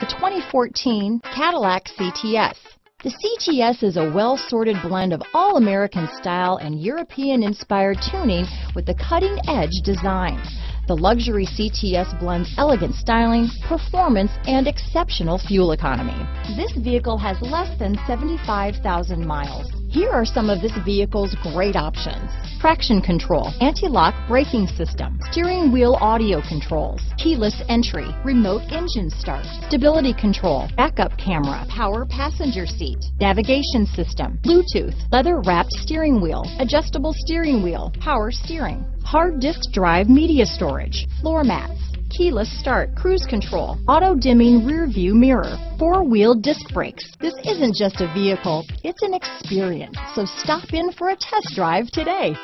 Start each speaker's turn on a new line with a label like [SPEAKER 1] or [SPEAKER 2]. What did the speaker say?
[SPEAKER 1] The 2014 Cadillac CTS. The CTS is a well-sorted blend of all-American style and European-inspired tuning with the cutting-edge design. The luxury CTS blends elegant styling, performance, and exceptional fuel economy. This vehicle has less than 75,000 miles. Here are some of this vehicle's great options. Traction control, anti-lock braking system, steering wheel audio controls, keyless entry, remote engine start, stability control, backup camera, power passenger seat, navigation system, Bluetooth, leather wrapped steering wheel, adjustable steering wheel, power steering, hard disk drive media storage, floor mats, keyless start, cruise control, auto dimming rear view mirror, four wheel disc brakes. This isn't just a vehicle, it's an experience. So stop in for a test drive today.